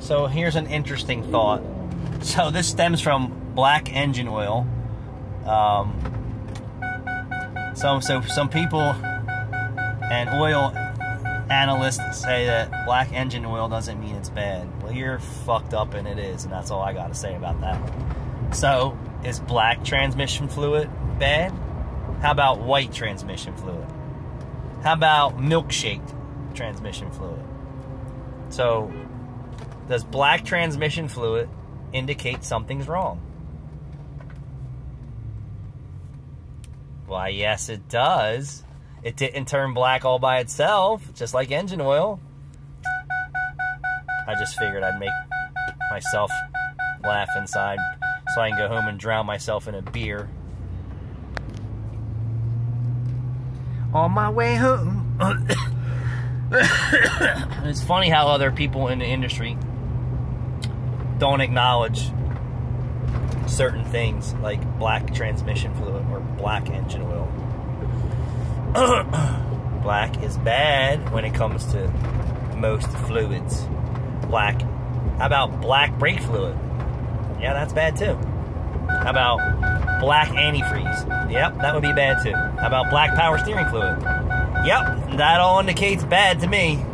So here's an interesting thought. So this stems from black engine oil. Um, so so some people and oil analysts say that black engine oil doesn't mean it's bad. Well, you're fucked up and it is, and that's all I got to say about that. So is black transmission fluid bad? How about white transmission fluid? How about milkshake transmission fluid? So, does black transmission fluid indicate something's wrong? Why, yes, it does. It didn't turn black all by itself, just like engine oil. I just figured I'd make myself laugh inside so I can go home and drown myself in a beer. On my way home. it's funny how other people in the industry don't acknowledge certain things like black transmission fluid or black engine oil. black is bad when it comes to most fluids. Black. How about black brake fluid? Yeah, that's bad too. How about black antifreeze? Yep, that would be bad too. How about black power steering fluid? Yep, that all indicates bad to me.